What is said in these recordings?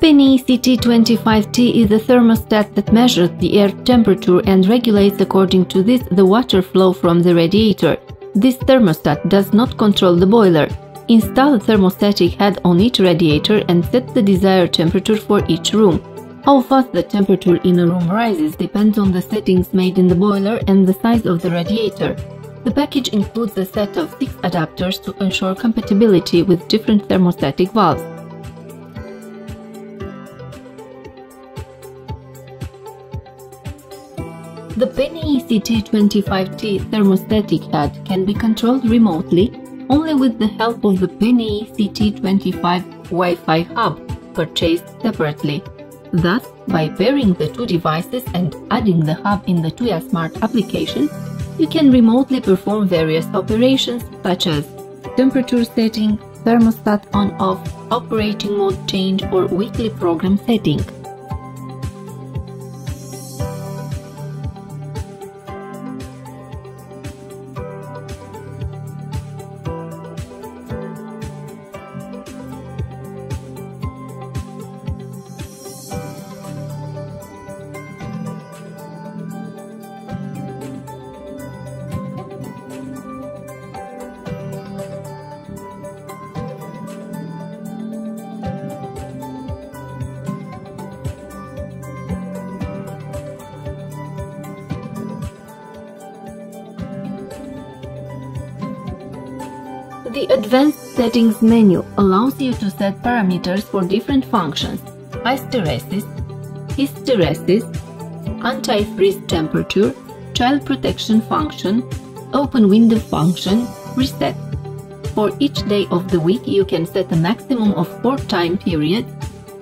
PNI CT25T is a thermostat that measures the air temperature and regulates according to this the water flow from the radiator. This thermostat does not control the boiler. Install a thermostatic head on each radiator and set the desired temperature for each room. How fast the temperature in a room rises depends on the settings made in the boiler and the size of the radiator. The package includes a set of six adapters to ensure compatibility with different thermostatic valves. The PNI CT25T thermostatic head can be controlled remotely only with the help of the PNI CT25 Wi-Fi hub purchased separately. Thus, by pairing the two devices and adding the hub in the Tuya Smart application, you can remotely perform various operations such as temperature setting, thermostat on-off, operating mode change or weekly program setting. The Advanced Settings menu allows you to set parameters for different functions hysteresis, hysteresis, anti-freeze temperature, child protection function, open window function, reset. For each day of the week you can set a maximum of 4 time periods,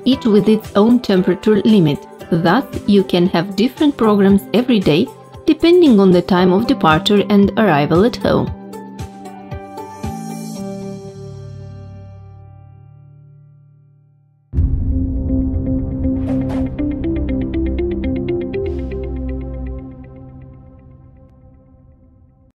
each with its own temperature limit. Thus, you can have different programs every day depending on the time of departure and arrival at home.